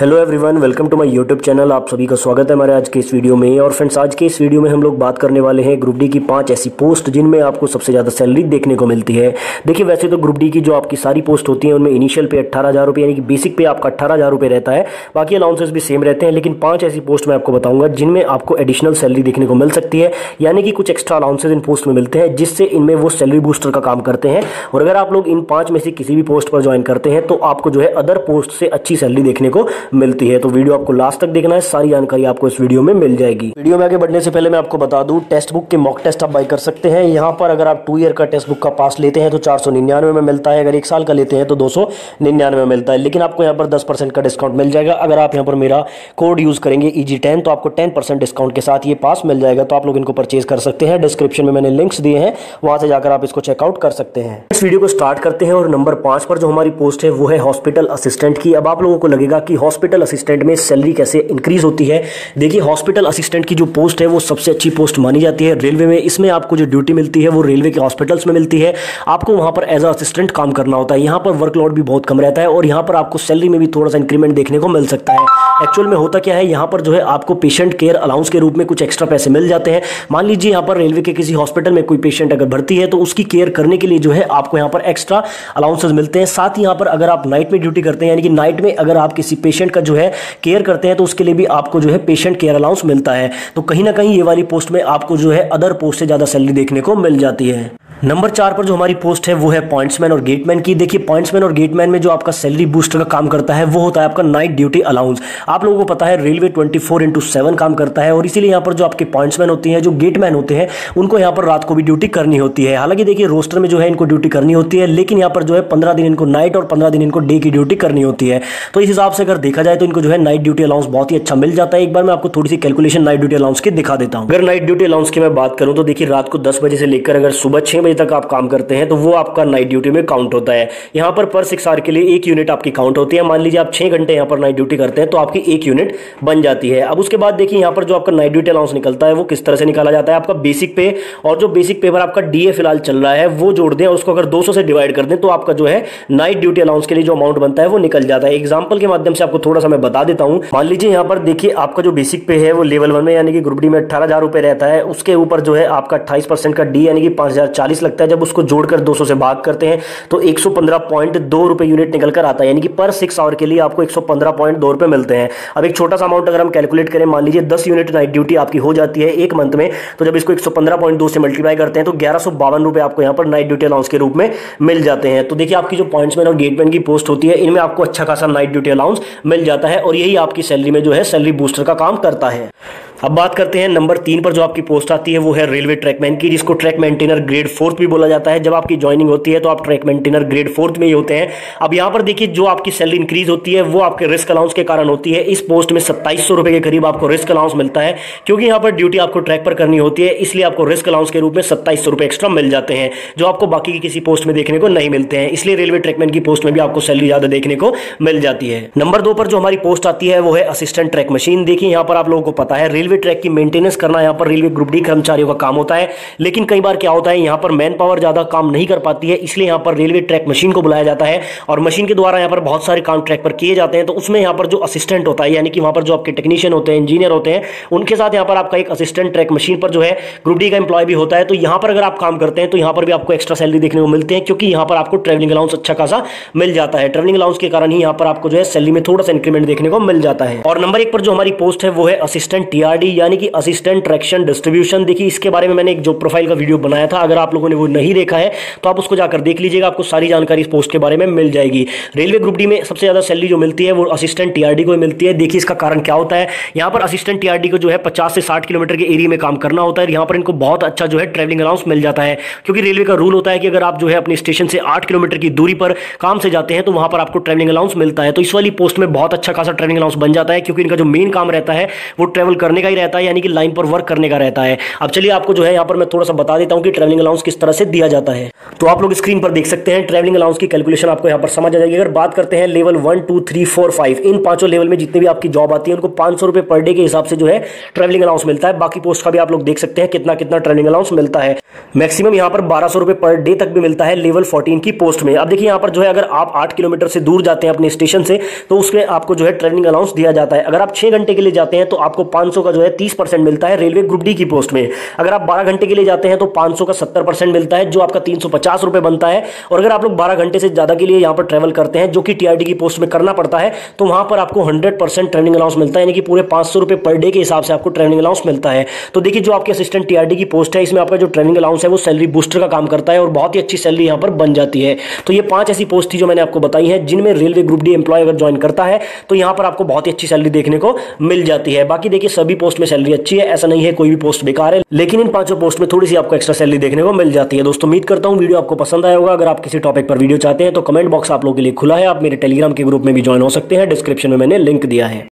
Hello everyone welcome to my YouTube channel आप सभी का स्वागत है हमारे आज के इस वीडियो में। और फ्रेंड्स आज के इस वीडियो में हम लोग बात करने वाले हैं ग्रुप डी की पाँच ऐसी पोस्ट जिनमें आपको सबसे ज़्यादा सैलरी देखने को मिलती है। देखिए, वैसे तो ग्रुप डी की जो आपकी सारी पोस्ट होती है, उनमें इनिशियल पे अट्ठारह हज़ार यानी कि बेसिक पे आपका अट्ठारह हज़ार रहता है। बाकी अलाउंसेस भी सेम रहते हैं, लेकिन पाँच ऐसी पोस्ट मैं आपको बताऊँगा जिनमें आपको एडिशनल सैलरी देखने को मिल सकती है। यानी कि कुछ एक्स्ट्रा अलाउंसेज इन पोस्ट में मिलते हैं, जिससे इनमें वो सैलरी बूस्टर का काम करते हैं। और अगर आप लोग इन पाँच में से किसी भी पोस्ट पर ज्वाइन करते हैं तो आपको जो है अदर पोस्ट से अच्छी सैलरी देखने को मिलती है। तो वीडियो आपको लास्ट तक देखना है। सारी जानकारी आपको इस वीडियो में मिल जाएगी। वीडियो में आगे बढ़ने से पहले मैं आपको बता दूँ टेस्ट बुक के मॉक टेस्ट आप बाई कर सकते हैं। यहाँ पर अगर आप टू ईयर का टेस्ट बुक का पास लेते हैं तो चार सौ निन्यानवे में मिलता है। अगर एक साल का लेते हैं तो दो में मिलता है। लेकिन आपको यहाँ पर दस का डिस्काउंट मिल जाएगा। अगर आप यहाँ पर मेरा कोड यूज़ करेंगे ईजी टेन तो आपको टेन डिस्काउंट के साथ ये पास मिल जाएगा। तो आप लोग इनको परचेज कर सकते हैं। डिस्क्रिप्शन में मैंने लिंक्स दिए हैं। वहाँ से जाकर आप इसको चेकआउट कर सकते हैं। इस वीडियो को स्टार्ट करते हैं और नंबर पाँच पर जो हमारी पोस्ट है, वो है हॉस्पिटल असिस्टेंट की। अब आप लोगों को लगेगा कि हॉस्पिटल असिस्टेंट में सैलरी कैसे इंक्रीज होती है? देखिए, हॉस्पिटल असिस्टेंट की जो पोस्ट है, वो सबसे अच्छी पोस्ट मानी जाती है रेलवे में। इसमें आपको जो ड्यूटी मिलती है, वो रेलवे के हॉस्पिटल्स में मिलती है। आपको वहाँ पर एज अ असिस्टेंट काम करना होता है। यहाँ पर वर्कलोड भी बहुत कम रहता है और यहाँ पर आपको सैलरी में भी थोड़ा सा इंक्रीमेंट देखने को मिल सकता है। एक्चुअल में होता क्या है, यहाँ पर जो है आपको पेशेंट केयर अलाउंस के रूप में कुछ एक्स्ट्रा पैसे मिल जाते हैं। मान लीजिए यहाँ पर रेलवे के किसी हॉस्पिटल में कोई पेशेंट अगर भर्ती है तो उसकी केयर करने के लिए जो है आपको यहाँ पर एक्स्ट्रा अलाउंसेस मिलते हैं। साथ ही यहाँ पर अगर आप नाइट में ड्यूटी करते हैं, यानी कि नाइट में अगर आप किसी पेशेंट का जो है केयर करते हैं तो उसके लिए भी आपको जो है पेशेंट केयर अलाउंस मिलता है। तो कहीं ना कहीं ये वाली पोस्ट में आपको जो है अदर पोस्ट से ज़्यादा सैलरी देखने को मिल जाती है। नंबर चार पर जो हमारी पोस्ट है, वो है पॉइंट्समैन और गेटमैन की। देखिए पॉइंट्समैन और गेटमैन में जो आपका सैलरी बूस्टर का काम करता है, वो होता है आपका नाइट ड्यूटी अलाउंस आप लोगों को पता है railway twenty four into seven काम करता है, और इसीलिए यहाँ पर जो आपके पॉइंट्समैन होते हैं, जो गेटमैन होते हैं, उनको यहाँ पर रात को भी ड्यूटी करनी होती है। हालाँकि देखिए रोस्टर में जो है, इनको ड्यूटी करनी होती है, लेकिन यहाँ पर जो है, पंद्रह दिन इनको नाइट और पंद्रह दिन इनको डे की ड्यूटी करनी होती है। तो इस हिसाब से अगर देखा जाए तो इनको जो है नाइट ड्यूटी अलाउंस बहुत ही अच्छा मिल जाता है। एक बार मैं आपको थोड़ी सी कैलकुलेशन नाइट ड्यूटी अलाउंस की दिखा देता हूँ। अगर नाइट ड्यूटी अलाउंस की मैं बात करूँ तो देखिए, रात को दस बजे से लेकर अगर सुबह छह बजे तक आप काम करते हैं तो वो आपका नाइट ड्यूटी में काउंट होता है। यहाँ पर पर सिक्स आवर के लिए एक यूनिट आपकी काउंट होती है। मान लीजिए आप छह घंटे यहाँ पर नाइट ड्यूटी करते हैं तो आपकी एक यूनिट बन जाती है। अब उसके बाद देखिए यहाँ पर जो आपका नाइट ड्यूटी अलाउंस निकलता है, वो किस तरह से निकाला जाता है आपका बेसिक पे और जो बेसिक पे पर आपका डी फ़िलहाल चल रहा है, वो जोड़ दें उसको अगर दो सौ से डिवाइड कर दें तो आपका जो है नाइट ड्यूटी अलाउंस के लिए जो अमाउंट बनता है, वो निकल जाता है। एग्ज़ाम्पल के माध्यम से आपको थोड़ा सा मैं बता देता हूँ। मान लीजिए यहाँ पर देखिए आपका जो बेसिक पे है, वो लेवल वन में, यानी कि ग्रुप डी में अठारह रहता है, उसके ऊपर जो है आपका अट्ठाईस का डी यानी कि पाँच हज़ार चालीस लगता है जब उसको जोड़कर दो से भाग करते हैं तो एक सौ रुपए यूनिट निकल कर आता है, यानी कि पर सिक्स आवर के लिए आपको एक सौ रुपए मिलते हैं। अब एक छोटा सा अमाउंट अगर हम कैलकुलेट करें, मान लीजिए दस यूनिट नाइट ड्यूटी आपकी हो जाती है एक मंथ में तो जब इसको एक से मल्टीप्लाई करते हैं तो ग्यारह रुपए आपको यहाँ पर नाइट ड्यूटी अलाउंस के रूप में मिल जाते हैं। तो देखिए आपकी जो पॉइंट्समैन और गेटमैन की पोस्ट होती है, इनमें आपको अच्छा खासा नाइट ड्यूटी अलाउंस मिल जाता है, और यही आपकी सैलरी में जो है सैलरी बूस्टर का काम करता है। अब बात करते हैं नंबर तीन पर जो आपकी पोस्ट आती है, वो है रेलवे ट्रैकमैन की, जिसको ट्रैक मेंटेनर ग्रेड फोर्थ भी बोला जाता है। जब आपकी ज्वाइनिंग होती है तो आप ट्रैक मेंटेनर ग्रेड फोर्थ में ही होते हैं। अब यहाँ पर देखिए, जो आपकी सैलरी इंक्रीज होती है, वो आपके रिस्क अलाउंस के कारण होती है। इस पोस्ट में सत्ताईस रुपए के करीब आपको रिस्क अलाउंस मिलता है, क्योंकि यहाँ पर ड्यूटी आपको ट्रैक पर करनी होती है, इसलिए आपको रिस्क अलाउंस के रूप में सत्ताईस रुपए एक्स्ट्रा मिल जाते हैं, जो आपको बाकी की किसी पोस्ट में देखने को नहीं मिलते हैं। इसलिए रेलवे ट्रैकमैन की पोस्ट में भी आपको सैलरी ज़्यादा देखने को मिल जाती है। नंबर दो पर जो हमारी पोस्ट आती है, वो है असिस्टेंट ट्रैक मशीन देखिए, यहाँ पर आप लोगों को पता है, रेलवे ट्रैक की मेंटेनेंस करना यहाँ पर रेलवे ग्रुप डी कर्मचारियों का काम होता है लेकिन कई बार क्या होता है यहाँ पर मैन पावर ज़्यादा काम नहीं कर पाती है इसलिए यहाँ पर रेलवे ट्रैक मशीन को बुलाया जाता है और मशीन के द्वारा यहाँ पर बहुत सारे काम ट्रैक पर किए जाते हैं तो उसमें यहाँ पर जो असिस्टेंट होता है यानी कि वहाँ पर जो आपके टेक्नीशियन होते हैं इंजीनियर होते हैं उनके साथ यहाँ पर आपका एक असिस्टेंट ट्रैक मशीन पर जो है ग्रुप डी का इंप्लॉय भी होता है तो यहाँ पर अगर आप काम करते हैं तो यहाँ पर भी आपको एक्स्ट्रा सैलरी देखने को मिलती है क्योंकि यहाँ पर आपको ट्रेवलिंग अलाउंस अच्छा खासा मिल जाता है ट्रेवलिंग अलाउंस के कारण ही यहाँ पर आपको जो है सैलरी में थोड़ा सा इंक्रीमेंट देखने को मिल जाता है और नंबर एक पर जो हमारी पोस्ट है वो है असिस्टेंट टीआरडी यानी कि असिस्टेंट ट्रैक्शन डिस्ट्रीब्यूशन देखिए इसके बारे में मैंने एक जो प्रोफ़ाइल का वीडियो बनाया था, अगर आप लोगों ने वो नहीं देखा है तो आप उसको जाकर देख लीजिएगा, आपको सारी जानकारी इस पोस्ट के बारे में मिल जाएगी। रेलवे ग्रुप डी में सबसे ज़्यादा सैलरी जो मिलती है, वो असिस्टेंट टीआरडी को मिलती है। देखिए इसका कारण क्या होता है, यहाँ पर असिस्टेंट टीआरडी को जो है पचास से साठ किलोमीटर के एरिया में काम करना होता है यहाँ पर इनको बहुत अच्छा जो है ट्रेवलिंग अलाउंस मिल जाता है, क्योंकि रेलवे का रूल होता है कि अगर आप जो है अपने स्टेशन से आठ किलोमीटर की दूरी पर काम से जाते हैं तो वहाँ पर आपको ट्रेवलिंग अलाउंस मिलता है। तो इस वाली पोस्ट में बहुत अच्छा खासा ट्रेवलिंग अलाउंस बन जाता है, क्योंकि इनका जो मेन काम रहता है, वो ट्रेवल करने का ही रहता है, यानी कि लाइन पर वर्क करने का रहता है। अब चलिए आपको जो है यहाँ पर मैं थोड़ा सा बता देता हूँ कि ट्रेवलिंग अलाउंस किस तरह से दिया जाता है। तो आप लोग स्क्रीन पर देख सकते हैं ट्रेवलिंग अलाउंस की कैलकुलेशन आपको यहाँ पर समझ आ जाएगी। अगर बात करते हैं level one two three four five इन पाँचों लेवल में जितने भी आपकी जॉब आती है, उनको पाँच सौ पर डे के हिसाब से जो है ट्रेवलिंग अलाउंस मिलता है। बाकी पोस्ट का भी आप लोग देख सकते हैं कितना कितना ट्रेवलिंग अलाउंस मिलता है। मैक्सिमम यहाँ पर बारह सौ रुपए पर डे तक भी मिलता है लेवल फोर्टीन की पोस्ट में। अब देखिए यहाँ पर जो है अगर आप आठ किलोमीटर से दूर जाते हैं अपने स्टेशन से तो उसमें आपको जो है ट्रेवलिंग अलाउंस दिया जाता है। अगर आप छह घंटे के लिए जाते हैं तो आपको पाँच का जो है तीस परसेंट मिलता है रेलवे ग्रुप डी की पोस्ट में। अगर आप बारह घंटे के लिए जाते हैं तो पाँच का सत्तर मिलता है, जो आपका तीन बनता है। और अगर आप लोग बारह घंटे से ज़्यादा के लिए यहाँ पर ट्रेवल करते हैं, जो कि टीआरडी की पोस्ट में करना पड़ता है तो वहाँ पर आपको हंड्रेड परसेंट ट्रेनिंग अलाउंस मिलता है, यानी कि पूरे पाँच सौ रुपए पर डे के हिसाब से आपको ट्रेनिंग अलाउंस मिलता है। तो देखिए, जो आपके असिस्टेंट टीआरडी की पोस्ट है, इसमें आपका जो ट्रेनिंग अलाउंस है, वो सैलरी बूस्टर का काम करता है और बहुत ही अच्छी सैलरी यहाँ पर बन जाती है। तो ये पाँच ऐसी पोस्ट थी जो मैंने आपको बताई है, जिनमें रेलवे ग्रुप डी एम्प्लॉय अगर ज्वाइन करता है तो यहाँ पर आपको बहुत ही अच्छी सैलरी देखने को मिल जाती है। बाकी देखिए, सभी पोस्ट में सैलरी अच्छी है, ऐसा नहीं है कोई भी पोस्ट बेकार है, लेकिन इन पाँचों पोस्ट में थोड़ी सी आपको एक्स्ट्रा सैलरी देखने को मिल जाती है। दोस्तों, उम्मीद करता हूँ वीडियो आपको पसंद आया होगा। अगर आप किसी टॉपिक पर वीडियो चाहते हैं तो कमेंट बॉक्स आप लोगों के लिए खुला है। आप मेरे टेलीग्राम के ग्रुप में भी ज्वाइन हो सकते हैं। डिस्क्रिप्शन में मैंने लिंक दिया है।